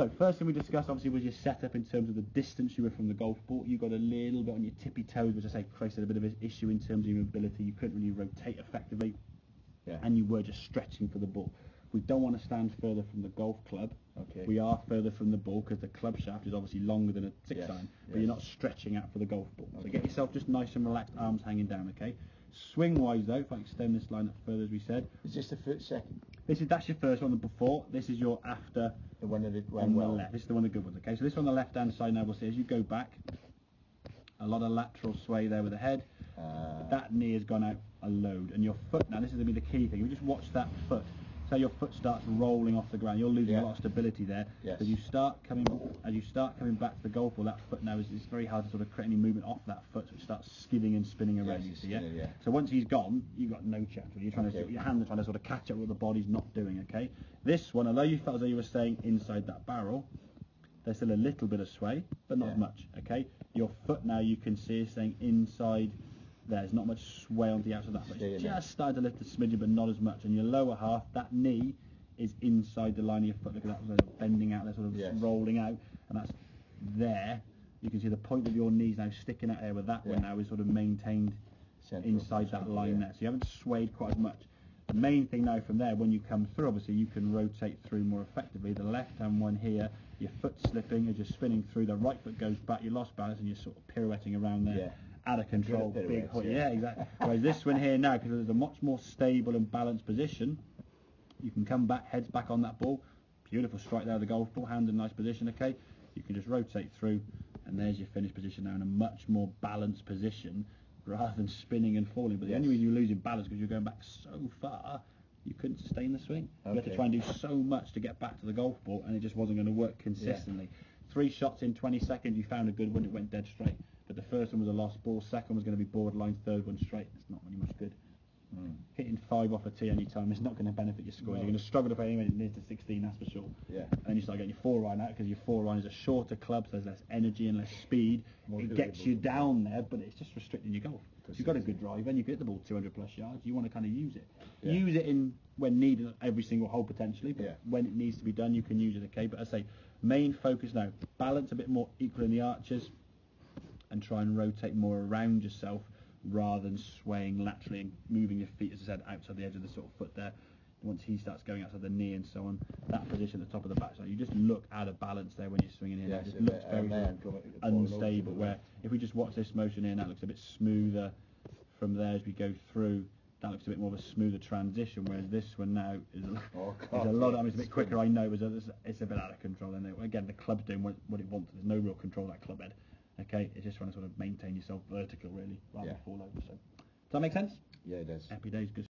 So first thing we discussed obviously was your setup in terms of the distance you were from the golf ball. You got a little bit on your tippy toes, which I say created a bit of an issue in terms of your mobility. You couldn't really rotate effectively, Yeah. and you were just stretching for the ball. We don't want to stand further from the golf club. Okay. We are further from the ball because the club shaft is obviously longer than a six Yes, iron, but yes. you're not stretching out for the golf ball. So get yourself just nice and relaxed, arms hanging down. Okay. Swing wise though, if I extend this line up further as we said, Is this the first, second? This is that's your first one. The before. This is your after The one that it on went the well? left. This is the one of the good ones. Okay, so this one on the left hand side now we'll see as you go back, a lot of lateral sway there with the head. Uh, that knee has gone out a load, and your foot now. This is going to be the key thing. You just watch that foot. So your foot starts rolling off the ground. You're losing Yeah. a lot of stability there. Yes. As you start coming, as you start coming back to the golf ball, that foot now is it's very hard to sort of create any movement off that foot, so it starts skidding and spinning around. Yes, you see, yeah? yeah. So once he's gone, you've got no chance. Really. You're trying Okay. to your hands are trying to sort of catch up with what the body's not doing. Okay. This one, although you felt as though you were staying inside that barrel, there's still a little bit of sway, but not Yeah. much. Okay. Your foot now you can see is staying inside. There's not much sway on the outside of that. Staying It's just started to lift a smidgen, but not as much. And your lower half, that knee is inside the line of your foot. Look at that, sort of bending out, there, sort of Yes. rolling out, and that's there. You can see the point of your knees now sticking out there, where that one now is sort of maintained Central, inside that line yeah. there. So you haven't swayed quite as much. The main thing now from there, when you come through, obviously you can rotate through more effectively. The left-hand one here, your foot slipping as you're spinning through. The right foot goes back, you lost balance, and you're sort of pirouetting around there, Yeah. Out of control, big hook. yeah. Yeah, exactly. Whereas this one here now, because it's a much more stable and balanced position, you can come back, heads back on that ball. Beautiful strike there, of the golf ball, hand in nice position. Okay, you can just rotate through, and there's your finished position now in a much more balanced position rather than spinning and falling. But the only reason you're losing balance because you're going back so far, you couldn't sustain the swing. You had to try and do so much to get back to the golf ball, and it just wasn't going to work consistently. Three shots in 20 seconds, you found a good one, it went dead straight. First one was a lost ball, second was going to be borderline, third one straight. It's not really much good Mm. hitting five off a tee any time is not going to benefit your score. No. You're going to struggle to play anywhere near to 16, that's for sure. Yeah. And then you start getting your four iron out because your four iron is a shorter club, so there's less energy and less speed. More it gets you down there, but it's just restricting your golf. If you've got a good drive and you get the ball 200 plus yards, you want to kind of use it. Yeah. Use it in when needed every single hole potentially, but Yeah. when it needs to be done, you can use it. Okay, but I say main focus now, balance a bit more equal in the arches, and try and rotate more around yourself rather than swaying laterally and moving your feet, as I said, outside the edge of the sort of foot there. Once he starts going outside the knee and so on, that position at the top of the backside, you just look out of balance there when you're swinging in. Yes, it looks very and sort then of coming- falling over to unstable. Where if we just watch this motion here, that looks a bit smoother from there as we go through. That looks a bit more of a smoother transition, whereas this one now is, a- Oh, is a lot. I mean, it's a bit quicker. I know, it's a, it's a bit out of control. And again, the club's doing what, what it wants. There's no real control that club head. Okay, it's just trying to sort of maintain yourself vertical, really, rather Yeah. than fall over. So, does that make sense? Yeah, it does. Happy days, good